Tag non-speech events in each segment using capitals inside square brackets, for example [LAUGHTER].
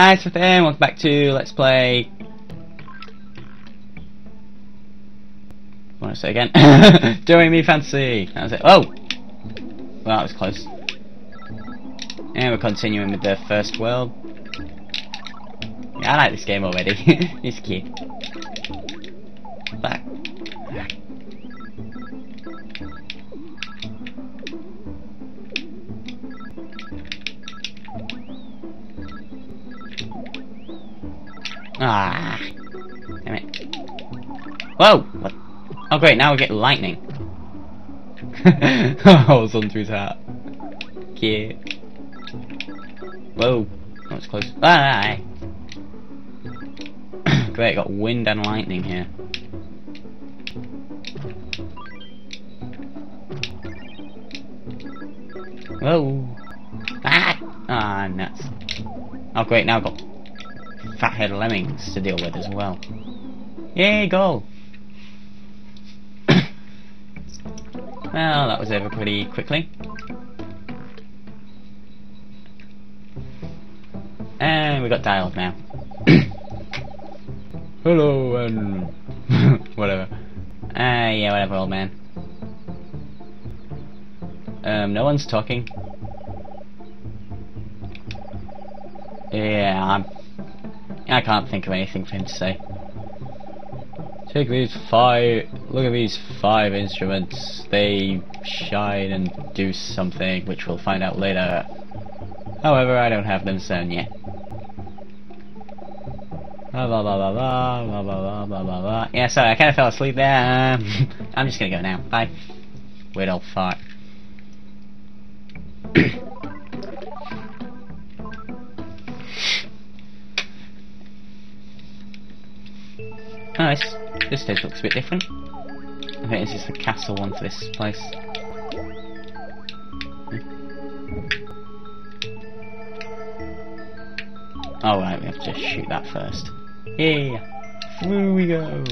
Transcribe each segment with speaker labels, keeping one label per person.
Speaker 1: Hi, it's Finn. Welcome back to Let's Play. Want to say again? [LAUGHS] Doing me fancy. That was it. Oh, well, that was close. And we're continuing with the first world. Yeah, I like this game already. [LAUGHS] it's cute. Ah. Damn it. Whoa! What? Oh great, now we get lightning. [LAUGHS] oh, it's onto his hat. Cute. Whoa. That was close. Ah! [COUGHS] great, got wind and lightning here. Whoa! Ah! Ah, nuts. Oh great, now I've got fathead lemmings to deal with as well. Yay, goal! [COUGHS] well, that was over pretty quickly. And we got dialed now. [COUGHS] Hello, and [COUGHS] whatever. Ah, uh, yeah, whatever, old man. Um, no one's talking. Yeah, I'm I can't think of anything for him to say. Take these five, look at these five instruments, they shine and do something, which we'll find out later. However, I don't have them sewn yet. Blah blah blah blah blah blah blah blah blah Yeah, sorry, I kind of fell asleep there. [LAUGHS] I'm just gonna go now. Bye. Weird old fart. [CLEARS THROAT] Nice. This stage looks a bit different. I think this is the castle one for this place. Oh right, we have to shoot that first. Yeah, through we go.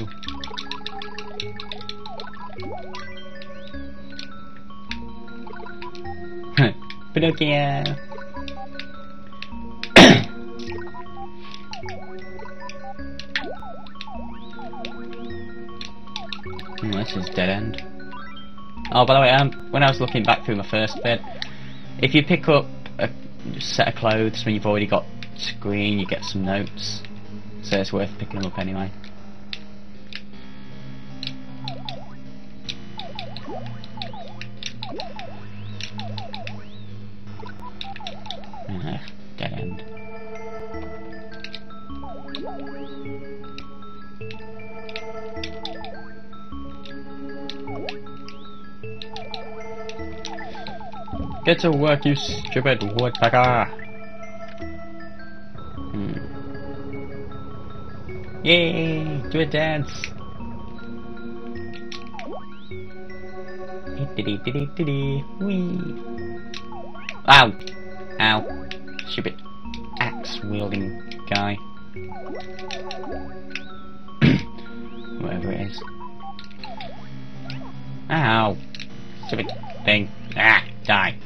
Speaker 1: [LAUGHS] Pinocchio. This is dead end. Oh, by the way, um, when I was looking back through my first bit, if you pick up a set of clothes when you've already got screen, you get some notes. So it's worth picking them up anyway. Get to work, you stupid woodpecker! Hmm. Yay! Do a dance! Diddy diddy diddy wee! Ow! Ow! Stupid axe wielding guy. [COUGHS] Whatever it is. Ow! Stupid thing. Ah! Die!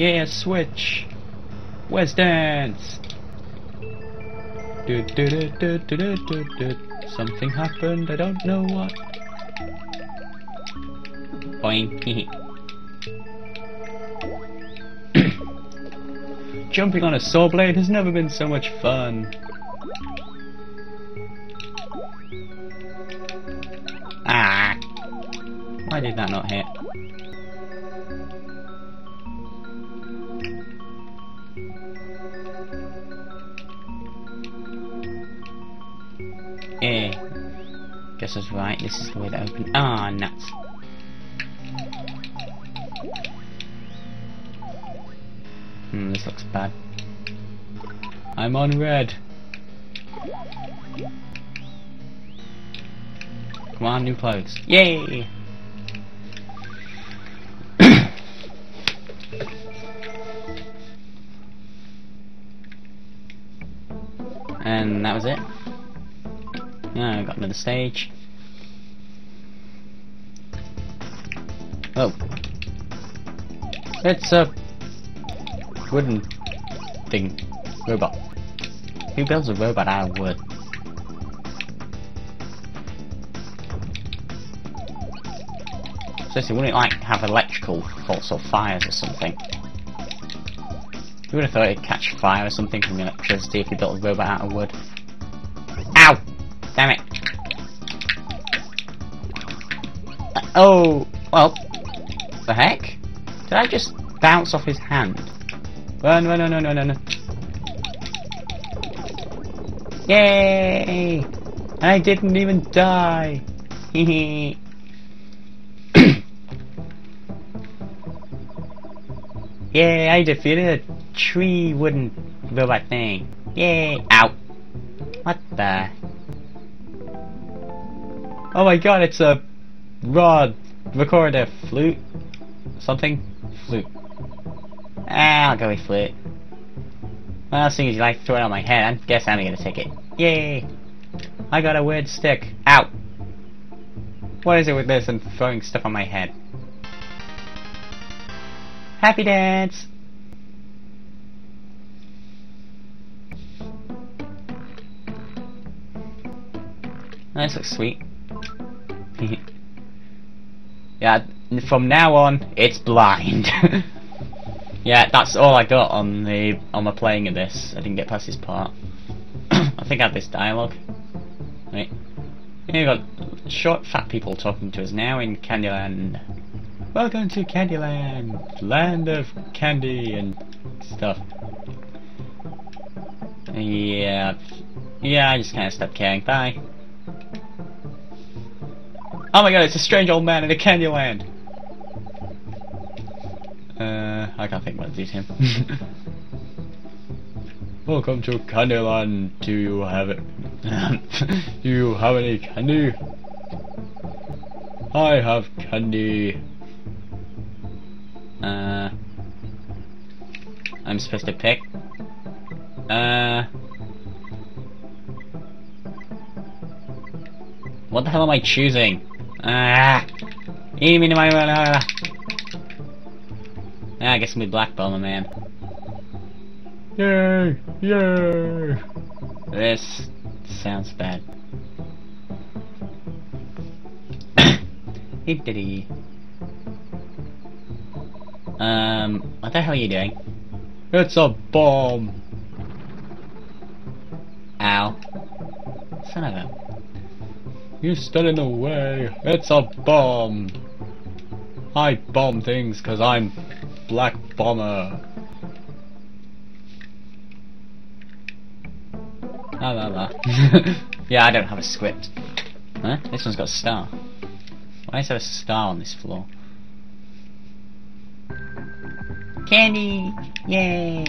Speaker 1: Yeah, switch. Where's dance? Do, do, do, do, do, do, do. Something happened, I don't know what. Boing. [COUGHS] Jumping on a saw blade has never been so much fun. Ah! Why did that not hit? Eh. Guess I was right, this is the way that open. Ah, nuts. Hmm, this looks bad. I'm on red. Come on, new clothes. Yay! [COUGHS] and that was it. I got another stage. Oh. It's a wooden thing. Robot. Who builds a robot out of wood? Seriously, wouldn't it like have electrical faults or fires or something? You would have thought it'd catch fire or something from electricity if you built a robot out of wood. Damn it. Oh, well, the heck? Did I just bounce off his hand? Run, run, run, run, run, run. Yay! I didn't even die! Hehe. [LAUGHS] Yay, I defeated a tree wooden robot thing. Yay! Ow! What the? Oh my god, it's a rod recorder flute. Something? Flute. Ah, I'll go with flute. Well, seeing as you like to throw it on my head, I guess I'm gonna take it. Yay! I got a weird stick. Ow! What is it with this and throwing stuff on my head? Happy dance! Oh, this looks sweet. [LAUGHS] yeah, from now on, it's blind. [LAUGHS] yeah, that's all I got on the on my playing of this. I didn't get past this part. [CLEARS THROAT] I think I had this dialogue. Right. Here we got short fat people talking to us now in Candyland. Welcome to Candyland, land of candy and stuff. Yeah, yeah, I just kind of stopped caring. Bye. Oh my god, it's a strange old man in a Candyland. Uh, I can't think what to him. Welcome to Candyland. Do you have it? [LAUGHS] do you have any candy? I have candy. Uh, I'm supposed to pick. Uh, what the hell am I choosing? Ah, even my ah, I guess I'm with Black Bomberman. Yay! Yay! This sounds bad. [COUGHS] Hiddity. Um, what the hell are you doing? It's a bomb! Ow. Son of a... You stood in the way! It's a bomb! I bomb things cause I'm Black Bomber! La la la. [LAUGHS] yeah, I don't have a script. Huh? This one's got a star. Why is there a star on this floor? Candy! Yay!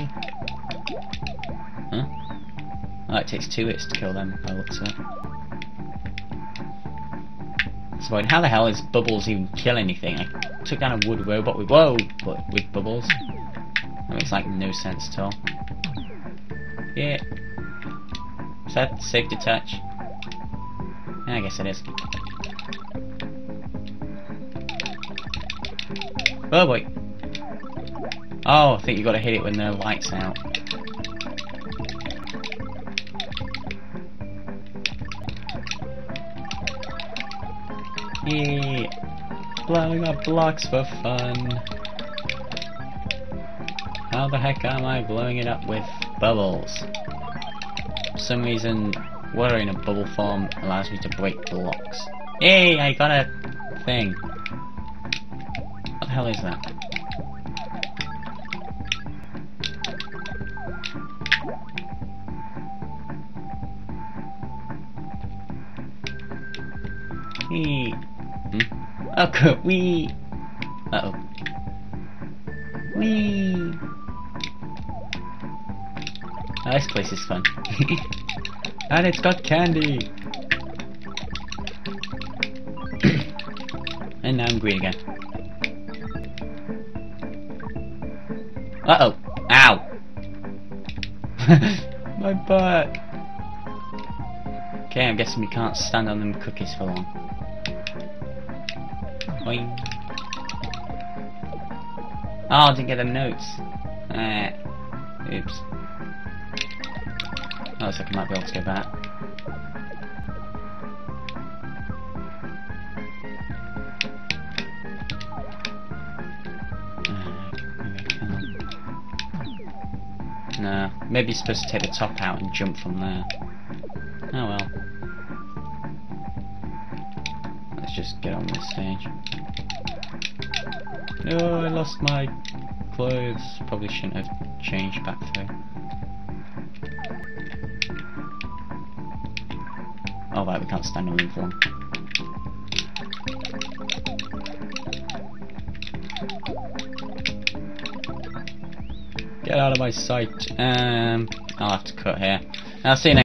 Speaker 1: Huh? Oh, it takes two hits to kill them, by looks of it. So wait, how the hell is Bubbles even kill anything? I took down a wood robot with- whoa! But with Bubbles. That makes like no sense at all. Yeah. Is that safe to touch? Yeah, I guess it is. Oh boy. Oh, I think you gotta hit it when the light's out. Yeah. Blowing up blocks for fun. How the heck am I blowing it up with bubbles? For some reason, water in a bubble form allows me to break blocks. Hey, I got a thing. What the hell is that? Hmm? Oh, [LAUGHS] we. Uh oh. Wee. Oh, this place is fun. [LAUGHS] and it's got candy. [COUGHS] and now I'm green again. Uh oh. Ow. [LAUGHS] My butt. Okay, I'm guessing we can't stand on them cookies for long. Boing. Oh, I didn't get the notes. Uh, oops. Oh, looks like I might be able to go back. No, maybe you're supposed to take the top out and jump from there. Oh well. Let's just get on this stage. No, I lost my clothes. Probably shouldn't have changed back through. Oh right, we can't stand on the one. Get out of my sight. Um, I'll have to cut here. I'll see you next